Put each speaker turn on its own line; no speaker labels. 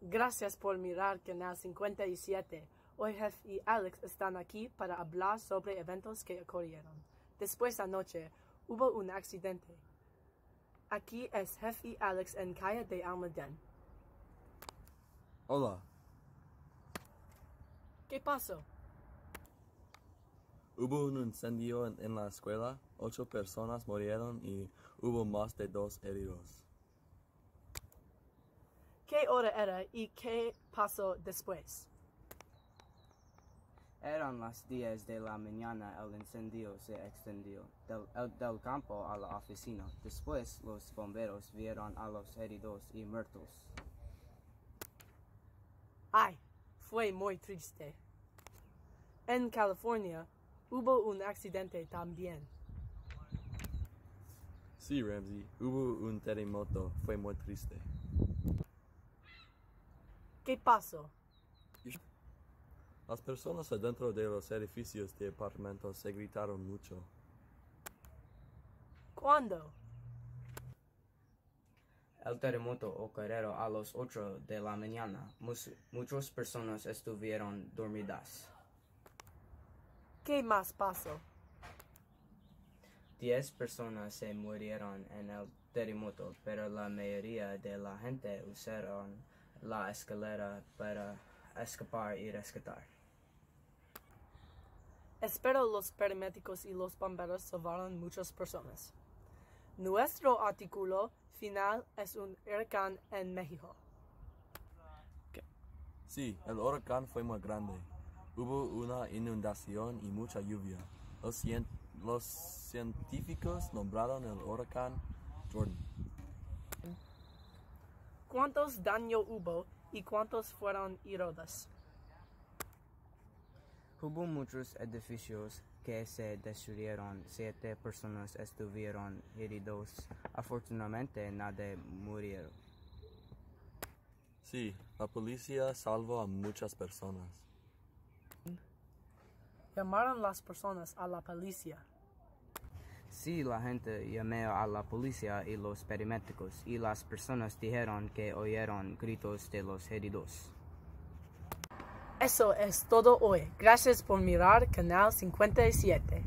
Gracias por mirar Canal 57. Hoy Jeff y Alex están aquí para hablar sobre eventos que ocurrieron. Después anoche hubo un accidente. Aquí es Jeff y Alex en calle de Almaden.
Hola,
¿Qué pasó?
hubo un incendio en, en la escuela, ocho personas murieron y hubo más de dos heridos.
¿Qué hora era y qué pasó después?
Eran las 10 de la mañana el incendio se extendió del, el- del campo a la oficina. Después los bomberos vieron a los heridos y muertos.
Ay, fue muy triste. En California hubo un accidente también.
Sí, Ramsey, hubo un terremoto, fue muy triste.
¿Qué pasó?
Las personas adentro de los edificios de apartamentos se gritaron mucho.
¿Cuándo?
El terremoto ocurrió a las 8 de la mañana. Mus- muchas personas estuvieron dormidas.
¿Qué más pasó?
10 personas se murieron en el terremoto, pero la mayoría de la gente usaron la escalera para escapar y rescatar.
Espero los paramédicos y los bomberos salvaron muchas personas. Nuestro artículo final es un huracán en México.
Sí, el huracán fue muy grande. Hubo una inundación y mucha lluvia. Los, cien- los científicos nombraron el huracán Jordan.
¿Cuántos daños hubo y cuántos fueron heridos?
Hubo muchos edificios que se destruyeron. Siete personas estuvieron heridos. Afortunadamente, nadie murió.
Sí, la policía salvó a muchas personas.
Llamaron las personas a la policía.
Sí, la gente llamó a la policía y los perimétricos, y las personas dijeron que oyeron gritos de los heridos.
Eso es todo hoy. Gracias por mirar Canal 57.